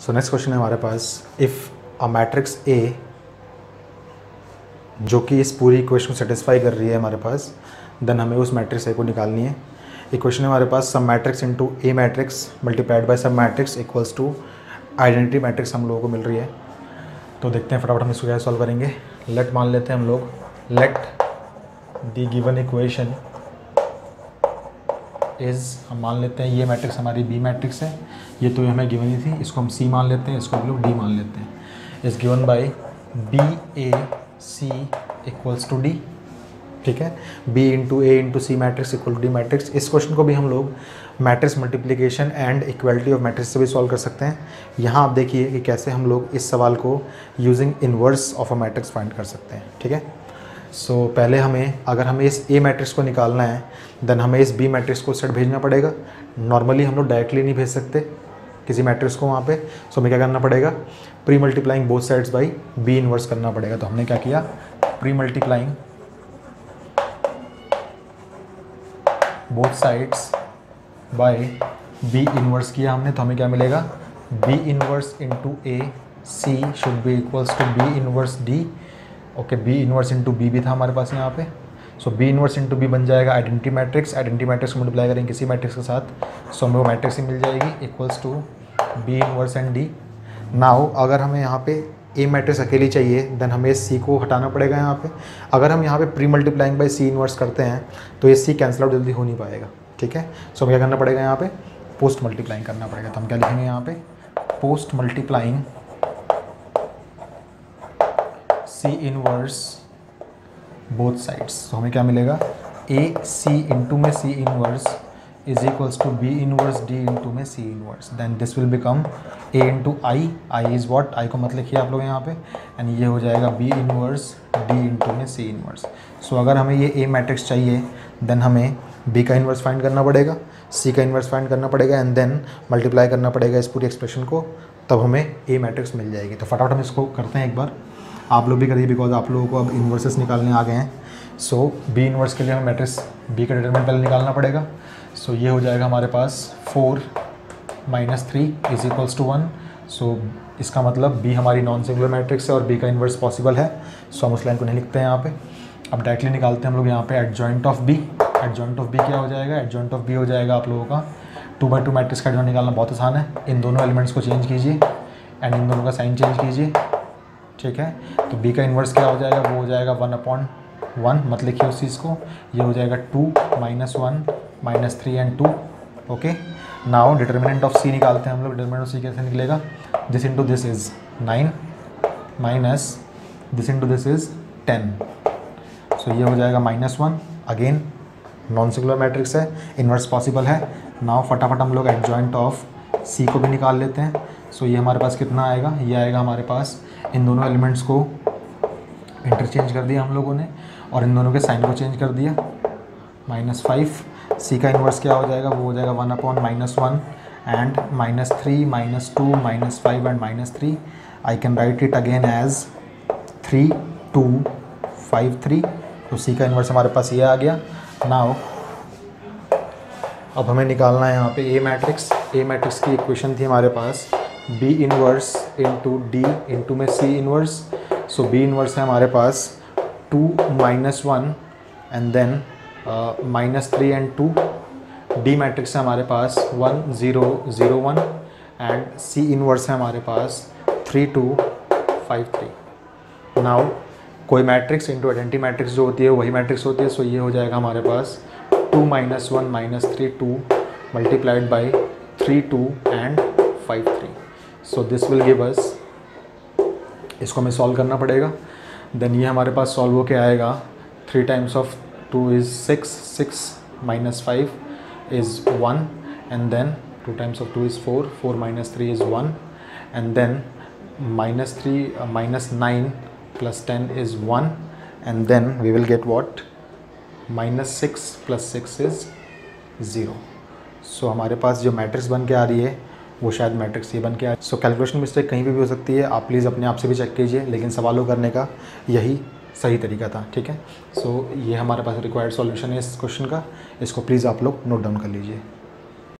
So next question है हमारे पास if a matrix A जो कि इस पूरी इक्वेशन को सेटिस्फाई कर रही है हमारे पास देन हमें उस मैट्रिक्स ए को निकालनी है। इक्वेशन है हमारे पास सब matrix into A matrix multiplied by सब matrix equals to identity matrix हम लोगों को मिल रही है। तो देखते हैं फटाफट हम इसको क्या सॉल्व करेंगे। लेट मान लेते हैं हम लोग। Let the given equation is हम मान लेते हैं ये मैट्रिक्स हमारी बी मैट्रिक्स है, ये तो हमें गिवन ही थी, इसको हम सी मान लेते हैं, इसको हम लोग डी मान लेते हैं। Is given by B A C equals to D ठीक है? B into A into C matrix equal to D matrix इस क्वेश्चन को भी हम लोग matrix multiplication and equality of matrix से भी सॉल्व कर सकते हैं। यहाँ आप देखिए कि कैसे हम लोग इस सवाल को using inverse of a matrix find कर सकते हैं, ठीक है? सो so, पहले हमें अगर हमें इस ए मैट्रिक्स को निकालना है देन हमें इस बी मैट्रिक्स को सेट भेजना पड़ेगा। नॉर्मली हम लोग डायरेक्टली नहीं भेज सकते किसी मैट्रिक्स को वहाँ पे। सो so, हमें क्या करना पड़ेगा? Pre multiplying both sides by B inverse करना पड़ेगा। तो हमने क्या किया? Pre multiplying both sides by B inverse किया हमने। तो हमें क्या मिलेगा? B inverse into A C should be equals to B inverse D okay B inverse into B भी था हमारे पास यहाँ पे। So B inverse into B बन जाएगा आइडेंटिटी मैट्रिक्स आइडेंटिटी मैट्रिक्स को मल्टीप्लाई करेंगे किसी मैट्रिक्स के साथ सो हमें वो मैट्रिक्स ही मिल जाएगी equals to B inverse and D now अगर हमें यहाँ पे ए मैट्रिक्स अकेली चाहिए देन हमें सी को हटाना पड़ेगा यहाँ पे। अगर हम यहाँ पे pre multiplying by C inverse करते हैं तो ये सी कैंसिल आउट जल्दी हो नहीं पाएगा, ठीक है? सो हमें क्या करना पड़ेगा यहाँ पे? पोस्ट मल्टीप्लाइंग करना पड़ेगा। तो हम क्या लिखेंगे यहाँ पे? Post multiplying C inverse both sides तो हमें क्या मिलेगा? ए सी इंटू में C inverse is equals to b inverse, d into में c inverse. Then this will become a into i. I is what? I को मत लिखिए आप लोग यहाँ पे? एंड ये हो जाएगा b inverse, d into में c inverse. सो अगर हमें ये a मैट्रिक्स चाहिए देन हमें b का इन्वर्स फाइंड करना पड़ेगा, c का इन्वर्स फाइंड करना पड़ेगा एंड देन मल्टीप्लाई करना पड़ेगा इस पूरी एक्सप्रेशन को, तब हमें a मैट्रिक्स मिल जाएगी. तो फटाफट हम इसको करते हैं एक बार. आप लोग भी करिए बिकॉज़ आप लोगों को अब इन्वर्सेस निकालने आ गए हैं। सो बी इन्वर्स के लिए हमें मैट्रिक्स बी का डिटरमिनेंट पहले निकालना पड़ेगा। सो so, ये हो जाएगा हमारे पास four minus three is equals to one so इसका मतलब बी हमारी नॉन सिंगुलर मैट्रिक्स है और बी का इन्वर्स पॉसिबल है। सो so, हम उस लाइन को नहीं लिखते हैं यहाँ पे। अब डायरेक्टली निकालते हैं हम लोग यहाँ पे adjoint of B adjoint of B क्या हो जाएगा? एट जॉइंट ऑफ़ बी हो जाएगा आप लोगों का। टू बाई टू मैट्रिक्स का एडजॉइंट निकालना बहुत आसान है। इन दोनों एलिमेंट्स को चेंज कीजिए। एंड इन दोनों का साइन चेंज कीजिए। ठीक है? तो बी का इन्वर्स क्या हो जाएगा? वो हो जाएगा वन अपॉन वन मत लिखिए उस चीज़ को। ये हो जाएगा two minus one minus three and two okay now determinant of C निकालते हैं हम लोग। डिटर्मिनेंट ऑफ़ सी कैसे निकलेगा? This into this is nine minus this into this is ten so ये हो जाएगा minus one again non singular matrix है। इन्वर्स पॉसिबल है। नाउ फटाफट हम लोग एडजॉइंट ऑफ़ सी को भी निकाल लेते हैं। सो ये हमारे पास कितना आएगा? ये आएगा हमारे पास इन दोनों एलिमेंट्स को इंटरचेंज कर दिया हम लोगों ने और इन दोनों के साइन को चेंज कर दिया। माइनस फाइव सी का इन्वर्स क्या हो जाएगा? वो हो जाएगा one upon minus one and minus three minus two minus five and minus three I can write it again as three two five three तो सी का इन्वर्स हमारे पास ये आ गया। नाउ अब हमें निकालना है यहाँ पे ए मैट्रिक्स ए मैट्रिक्स की इक्वेशन थी हमारे पास। B inverse into D into में C inverse so B inverse है हमारे पास two minus one and then minus three and two D matrix है हमारे पास one zero zero one and C inverse है हमारे पास three two five three now कोई matrix into identity matrix जो होती है, वही मैट्रिक्स होती है सो ये हो जाएगा हमारे पास two minus one minus three two multiplied by three two and five three so this will give us इसको हमें सॉल्व करना पड़ेगा। देन ये हमारे पास सॉल्व होके आएगा। Three times of two is six six minus five is one and then two times of two is four four minus three is one and then minus three minus nine plus ten is one and then we will get what minus six plus six is zero so हमारे पास जो matrix बन के आ रही है वो शायद matrix ये बन के आए। सो कैलकुलेशन मिस्टेक कहीं भी, भी हो सकती है। आप प्लीज़ अपने आप से भी चेक कीजिए लेकिन सवालों करने का यही सही तरीका था ठीक है? सो so, ये हमारे पास रिक्वायर्ड सॉल्यूशन है इस क्वेश्चन का। इसको प्लीज़ आप लोग नोट डाउन कर लीजिए।